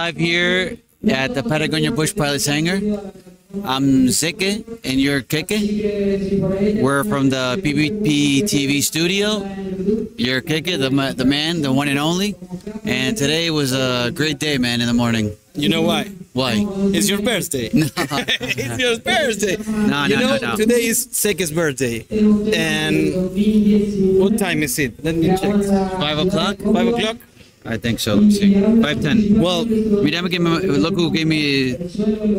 Live here at the Patagonia Bush Pilots Hangar. I'm Zike and you're Kike. We're from the PBP TV studio. You're Kike, the, ma- the man, the one and only. And today was a great day, man, in the morning. You know why? Why? It's your birthday. it's your birthday. No, you no, know, no, no. today is Seke's birthday. And what time is it? Let me check. Five o'clock? Five o'clock? I think so. Let me see. Five ten. Well, Mi dad gave me, look who gave me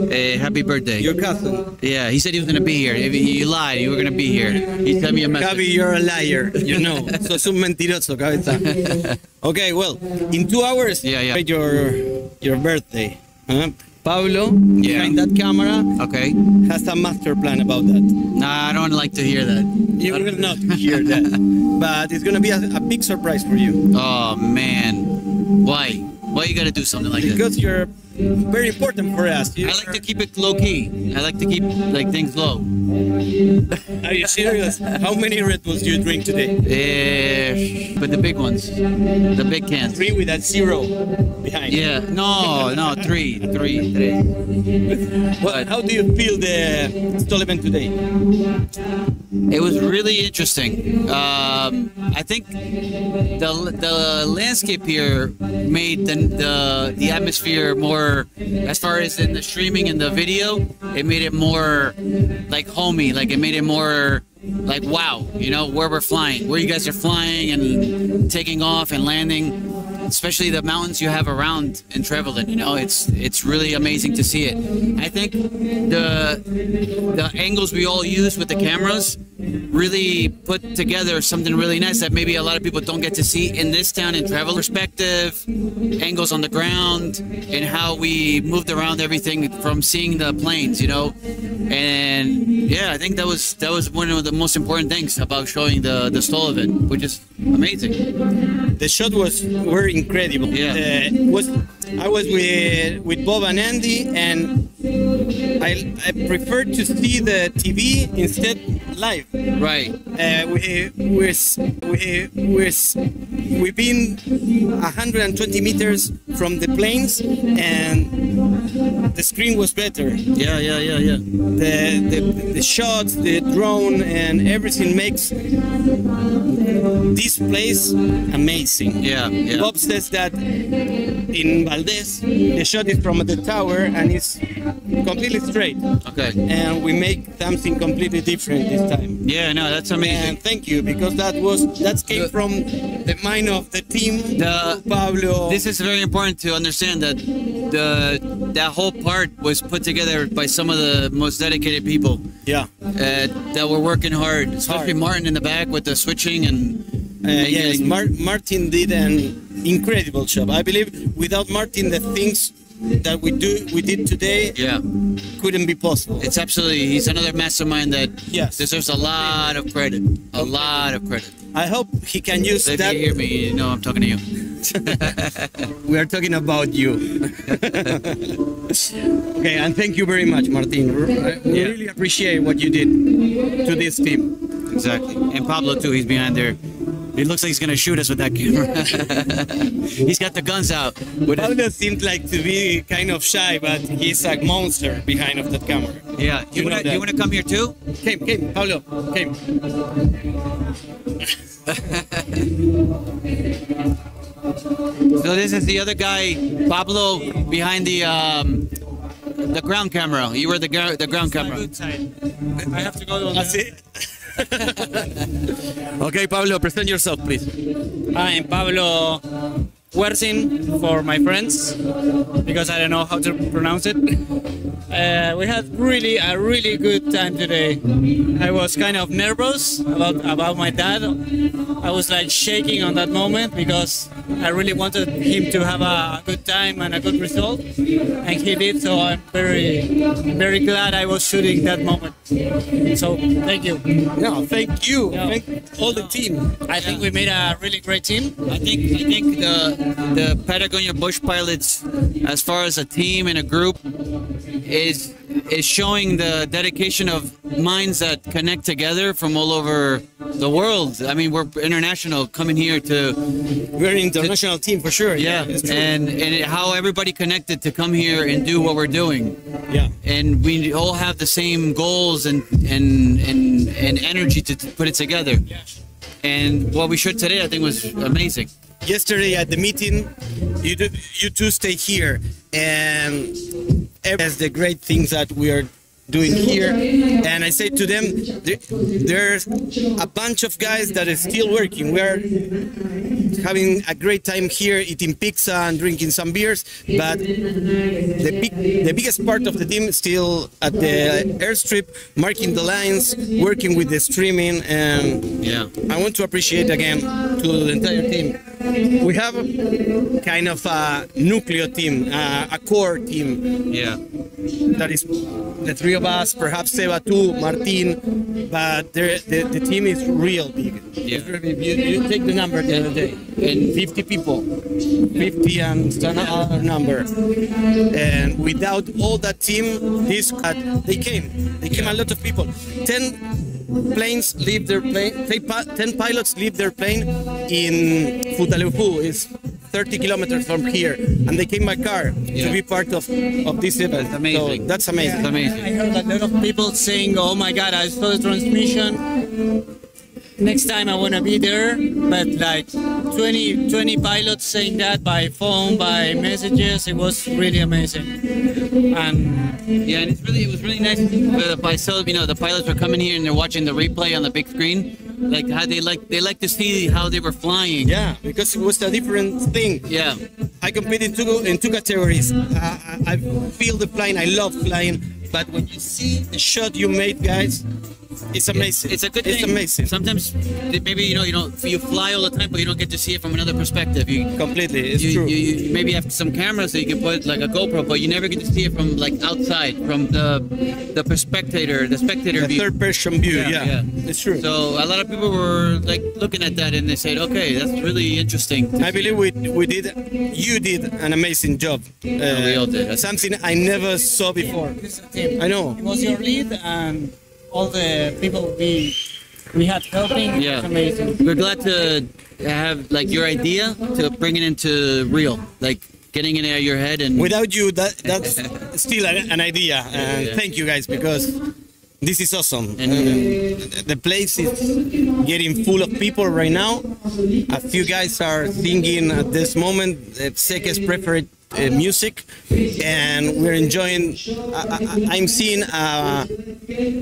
a happy birthday. your cousin. Yeah, he said he was gonna be here. If you lied, you were gonna be here. He sent me a message. Gaby, you're a liar. You know. Sos un mentiroso, cabeza. Okay, well, in two hours, Yeah, yeah. your your birthday. Huh? Pablo, Yeah. behind that camera, Okay. has a master plan about that. Nah, I don't like to hear that. You will not hear that. But it's going to be a, a big surprise for you. Oh man, why? Why you gotta do something like that? Because you're very important for us. You I like to keep it low key. I like to keep like things low. Are you serious? How many Red Bulls do you drink today? Eh, but the big ones, the big cans. Three with that zero behind. Yeah, no, no, three, three, three. Well, how do you feel the event today? It was really interesting. Um, I think the the landscape here made the, the the atmosphere more, as far as in the streaming and the video, it made it more like homey. Like it made it more like wow, you know, where we're flying, where you guys are flying and taking off and landing. Especially the mountains you have around in Trevelin, you know, it's it's really amazing to see it. I think the the angles we all use with the cameras really put together something really nice that maybe a lot of people don't get to see in this town in travel perspective, angles on the ground, and how we moved around everything from seeing the planes, you know. And yeah, I think that was that was one of the most important things about showing the the STOL event, which is amazing. The shot was were incredible. Yeah. Uh, was I was with with Bob and Andy, and I I prefer to see the TV instead live. Right. Uh, we we're, we we're, we've been 120 meters from the planes, and the screen was better. Yeah, yeah, yeah, yeah. the, the the shots, the drone, and everything makes this place amazing. Yeah, yeah. Bob says that in Valdez, the shot is from the tower and it's completely straight, Okay. and we make something completely different this time. Yeah, no, that's amazing. And thank you because that was that came The- from the mind of the team. The- Pablo. This is very important to understand that the that whole part was put together by some of the most dedicated people yeah. uh, that were working hard, especially Hard. Martin in the back with the switching and Uh, yes, Mar- Martin did an incredible job. I believe without Martin, the things that we do we did today yeah, couldn't be possible. it's absolutely he's another mastermind that Yes. deserves a lot of credit, a lot of credit. I hope he can use So if that. you hear me, you know I'm talking to you. We are talking about you. okay, and thank you very much, Martin. I Yeah. really appreciate what you did to this team. Exactly, and Pablo too. He's behind there. It looks like he's gonna shoot us with that camera. he's got the guns out. With his- Pablo seems like to be kind of shy, but he's a monster behind of that camera. yeah, you You wanna that. you wanna come here too? Came, came, Pablo, came. So this is the other guy, Pablo, behind the um, the ground camera. You were the the ground camera. I have to go to That's it. okay, Pablo, present yourself, please. I'm Pablo Wersin for my friends because I don't know how to pronounce it. Uh, we had really a really good time today. I was kind of nervous about about my dad. I was like shaking on that moment because I really wanted him to have a good time and a good result, and he did. So I'm very very glad I was shooting that moment. So thank you. No, thank you. Yeah. Thank all the team. I think we made a really great team. I think I think the the Patagonia Bush Pilots, as far as a team and a group, is is showing the dedication of minds that connect together from all over the world. I mean, we're international coming here to We're an international team for sure. yeah, true. and and it, how everybody connected to come here and do what we're doing. yeah. and we all have the same goals and and and, and energy to, to put it together. And what we showed today, I think, was amazing. yesterday at the meeting, you do, you two stay here, and as the great things that we are doing here. And I say to them, there, there's a bunch of guys that are still working. We are having a great time here, eating pizza and drinking some beers. But the big, the biggest part of the team is still at the airstrip, marking the lines, working with the streaming, and Yeah. I want to appreciate again to the entire team. We have kind of a nucleo team, uh, a core team Yeah. that is the three of us, perhaps Seba too, Martin, but the, the, the team is real big. It's really. You, you take the number the other day, and 50 people, 50 and another number. And without all that team, this cut, they came. They came a lot of people. 10 planes leave their plane, 10 pilots leave their plane in Futaleufú, is 30 kilometers from here, and they came by car Yeah. to be part of, of this event. That's amazing. So that's amazing. It's amazing. I heard a lot of people saying, "Oh my God, I saw the transmission. Next time I want to be there." But like 20, 20 pilots saying that by phone, by messages, it was really amazing. And Yeah, and it's really it was really nice. Uh, by so you know the pilots were coming here and they're watching the replay on the big screen. Like how they like they like to see how they were flying. Yeah, because it was a different thing. Yeah. I competed in two in two categories. Uh, I, I feel the flying. I love flying. But when you see the shot you made, guys, it's amazing. It's a good It's thing. It's amazing. Sometimes maybe you know you don't you fly all the time, but you don't get to see it from another perspective. You Completely, it's you, true. you, you maybe have some cameras that you can put like a GoPro, but you never get to see it from like outside, from the the spectator, the spectator the view. third person view. Yeah, Yeah, yeah. it's true. So a lot of people were like looking at that and they said, okay, that's really interesting. I see." believe we we did. You did an amazing job. Uh, we all did. Something I never saw before. I know. It was your lead, and all the people we we had helping. Yeah. was amazing. We're glad to have like your idea to bring it into real, like getting it out of your head and Without you, that that's still an, an idea. And Yeah. thank you guys because this is awesome. And- Uh, the place is getting full of people right now. A few guys are singing at this moment uh, Seke's preferred uh, music, and we're enjoying. I, I, I'm seeing a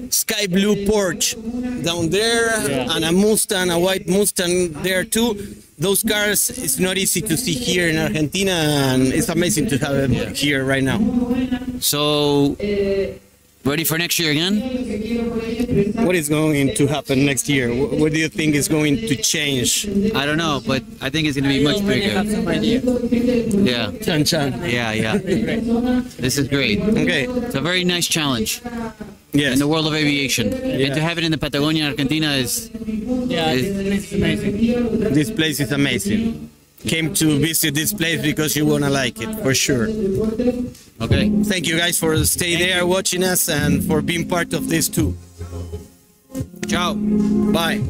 sky blue porch down there, Yeah. and a Mustang, a white Mustang there too. Those cars, it's not easy to see here in Argentina, and it's amazing to have them here right now. so ready for next year again? What is going to happen next year? What do you think is going to change? I don't know, but I think it's gonna be I much already have bigger. some idea. Yeah, Chan Chan. yeah, yeah. This is great. Okay. It's a very nice challenge Yes. in the world of aviation, and to have it in the Patagonia, Argentina is Yeah, It- this is amazing. This place is amazing. Came to visit this place because you wanna like it for sure. okay. Thank you guys for stay there watching us and for being part of this too. Ciao. Bye.